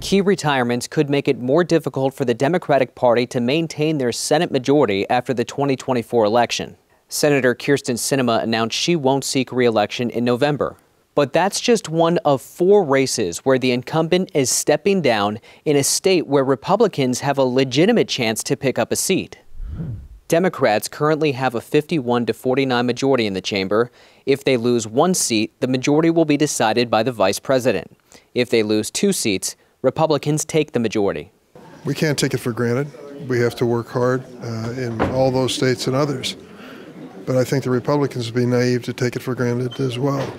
Key retirements could make it more difficult for the Democratic Party to maintain their Senate majority after the 2024 election. Senator Kyrsten Sinema announced she won't seek re-election in November. But that's just one of four races where the incumbent is stepping down in a state where Republicans have a legitimate chance to pick up a seat. Democrats currently have a 51 to 49 majority in the chamber. If they lose one seat, the majority will be decided by the vice president. If they lose two seats, Republicans take the majority. We can't take it for granted. We have to work hard uh, in all those states and others. But I think the Republicans would be naive to take it for granted as well.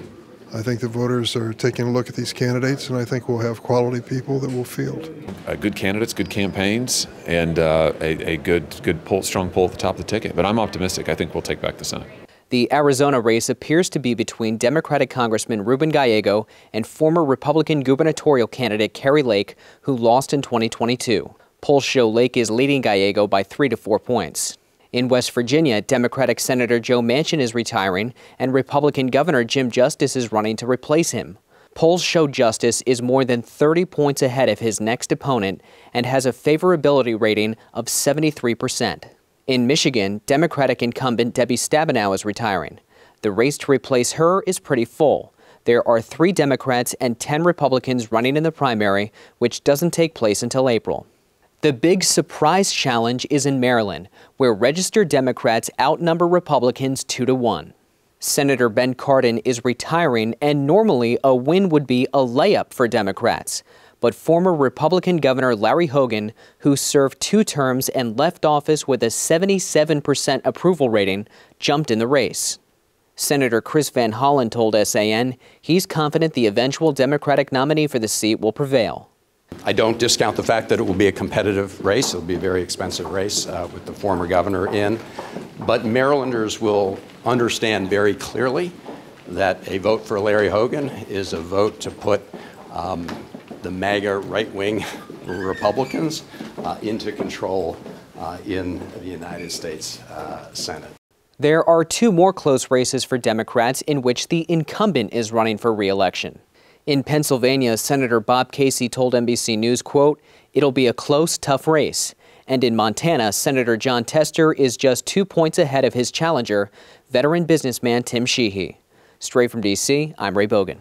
I think the voters are taking a look at these candidates, and I think we'll have quality people that will field. Uh, good candidates, good campaigns, and uh, a, a, good, good pull, strong pull at the top of the ticket. But I'm optimistic. I think we'll take back the Senate. The Arizona race appears to be between Democratic Congressman Ruben Gallego and former Republican gubernatorial candidate Kari Lake, who lost in 2022. Polls show Lake is leading Gallego by three to four points. In West Virginia, Democratic Senator Joe Manchin is retiring, and Republican Governor Jim Justice is running to replace him. Polls show Justice is more than 30 points ahead of his next opponent and has a favorability rating of 73 percent. In Michigan, Democratic incumbent Debbie Stabenow is retiring. The race to replace her is pretty full. There are three Democrats and 10 Republicans running in the primary, which doesn't take place until April. The big surprise challenge is in Maryland, where registered Democrats outnumber Republicans 2 to 1. Senator Ben Cardin is retiring, and normally a win would be a layup for Democrats but former Republican Governor Larry Hogan, who served two terms and left office with a 77% approval rating, jumped in the race. Senator Chris Van Hollen told SAN he's confident the eventual Democratic nominee for the seat will prevail. I don't discount the fact that it will be a competitive race. It'll be a very expensive race uh, with the former governor in. But Marylanders will understand very clearly that a vote for Larry Hogan is a vote to put um, the MAGA right wing Republicans uh, into control uh, in the United States uh, Senate. There are two more close races for Democrats in which the incumbent is running for reelection. In Pennsylvania, Senator Bob Casey told NBC News, quote, it'll be a close, tough race. And in Montana, Senator Jon Tester is just two points ahead of his challenger, veteran businessman Tim Sheehy. Straight from D.C., I'm Ray Bogan.